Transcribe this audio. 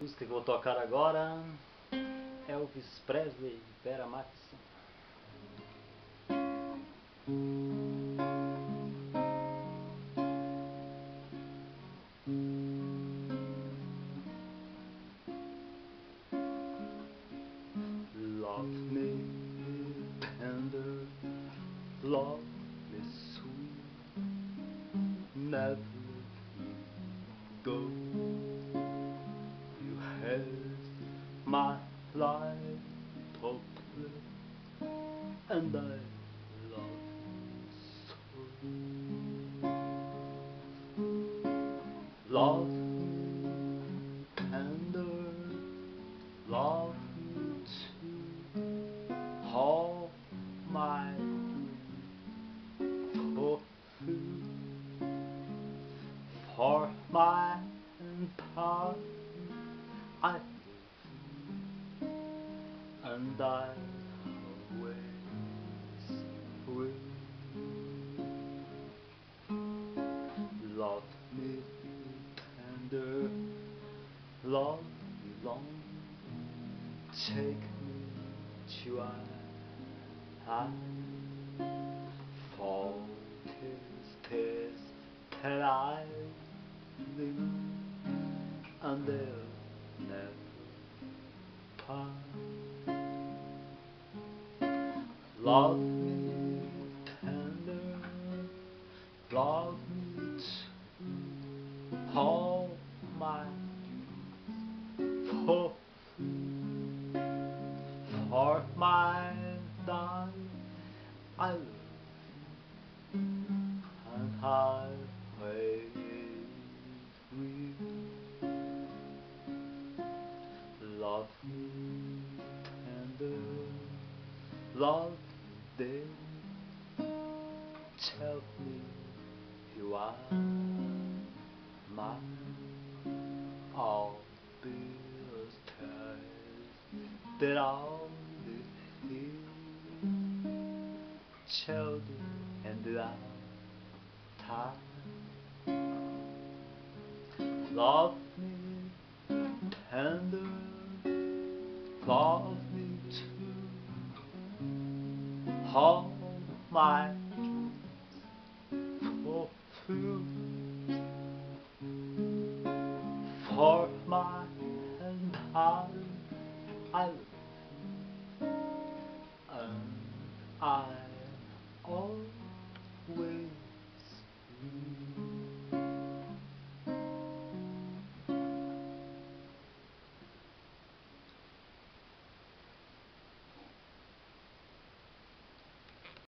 Música que eu vou tocar agora Elvis Presley, Vera Max. Love me tender, love me sweet, never go. My life hopeless, and I love so. Love tender, love too, all my for for my part I and I always will love me tender, love me long, take me to I for tis tis that I live and they'll never part. Love me tender, love me too, all my dues for for my darling, I love you, and I always will love me tender, love dear, tell me you are all bills tired that live here, children and our time. Love me tender, love all my for food? For my body and I